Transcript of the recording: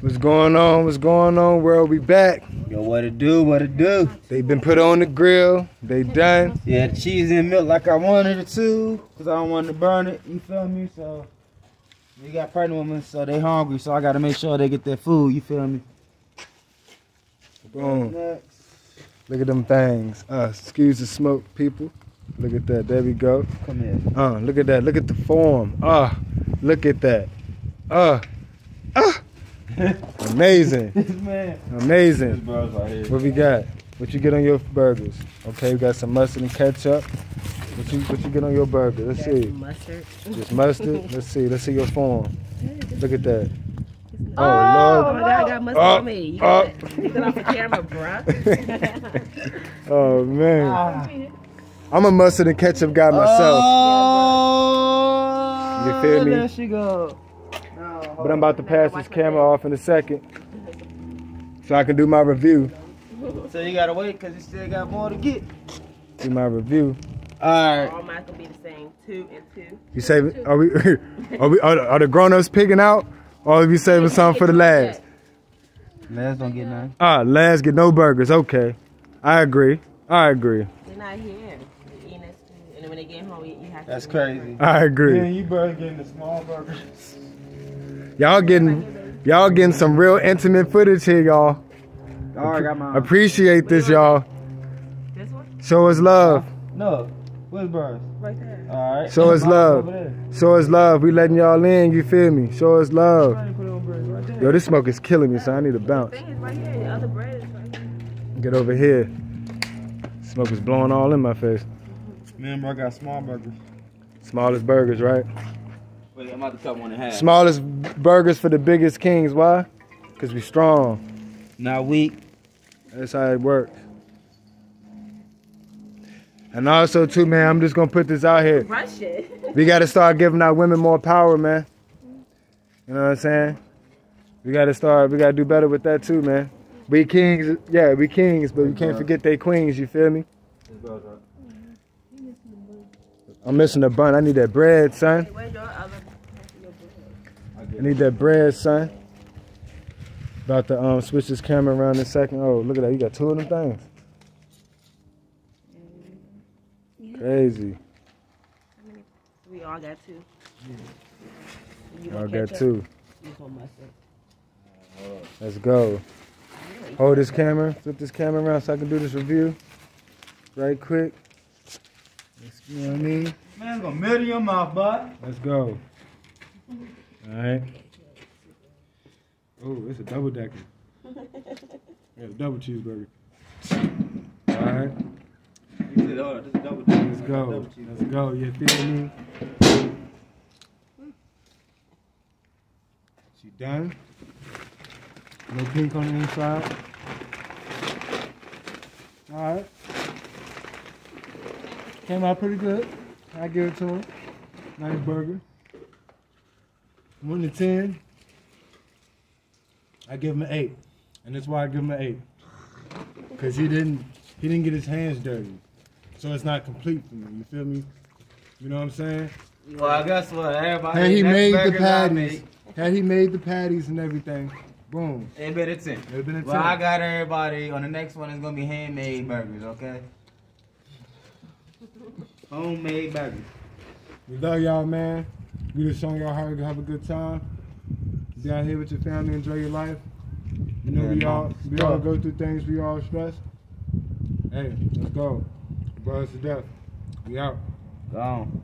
What's going on? What's going on, world? We back. Yo, what it do? What it do? They been put on the grill. They done. Yeah, the cheese and milk like I wanted it to, cause I don't want to burn it. You feel me? So we got pregnant women, so they hungry. So I gotta make sure they get their food. You feel me? Boom. Look at them things. Uh, excuse the smoke, people. Look at that. There we go. Come here. Uh, look at that. Look at the form. Uh, look at that. Uh, uh. Amazing. This man. Amazing. bros right. What we got? What you get on your burgers? Okay, we got some mustard and ketchup. What you what you get on your burger? Let's Got see. mustard. Just mustard. Let's see. Let's see your form. Look at that. Oh, Oh my Lord. god, I got mustard Oh, on me. You oh. got it. Take it off the camera, bruh. Oh man. Ah. I'm a mustard and ketchup guy myself. Oh, You feel me? There she go. No, But I'm about to pass this camera off in a second. So I can do my review. So you gotta wait, cause you still got more to get. Do my review. All right. All mine's gonna be the same. Two and two. You saving are we are we are, are the grown ups picking out? Or are we saving something for the lads? Last don't get none. Ah, lads get no burgers. Okay. I agree. I agree. They're not here. They're eating this food. And when they get home, you you have That's to. crazy. I agree. Yeah, you better getting the small burgers. Y'all getting y'all getting some real intimate footage here, y'all. I already got mine. Appreciate this, y'all. This one? Show us love. No. Where's burgers? Right there. All right. Show us love. over there. Show us love. We letting y'all in. You feel me? Show us love. I put it on burgers right. Yo, this smoke is killing me, so I need to bounce. The thing is right here. The other bread is right here. Get over here. Smoke is blowing all in my face. Man, bro, I got small burgers. Smallest burgers, right? Wait, I'm about to cut one in half. Smallest burgers for the biggest kings. Why? Cause we strong. Not weak. That's how it works. And also too, man, I'm just gonna put this out here. Rush it. We gotta start giving our women more power, man. You know what I'm saying? We gotta start. We gotta do better with that too, man. We kings, yeah, we kings, but we can't forget they queens. You feel me? I'm missing the bun. I need that bread, son. Hey, where's your other? your bread? I need that bread, son. About to um switch this camera around in a second. Oh, look at that. You got two of them things. Crazy. We all got two. You I want got ketchup? two. You? Let's go. Hold this camera. Flip this camera around so I can do this review. Right quick. You know what I mean? Man, gonna melt in your mouth, bud. Let's go. Alright. Oh, it's a double decker. Yeah, double cheeseburger. Alright. You said, oh, this is double Let's go. Let's go. You feel me? She done. No pink on the inside. Alright. Came out pretty good. I give it to her. Nice burger. One to ten. I give him an eight. And that's why I give him an eight. Cause he didn't he didn't get his hands dirty. So it's not complete for me. You feel me? You know what I'm saying? Well, I guess what? Everybody. Had he made the patties, had he made the patties and everything, boom. It been a 10. It been a ten. Well, I got everybody. On the next one, it's gonna be handmade burgers, okay? Homemade burgers. We love y'all, man. We just showing y'all how to have a good time. Be out here with your family, enjoy your life. You know we all we all go through things, we all stress. Hey, let's go. Brothers to death. We out. Gone.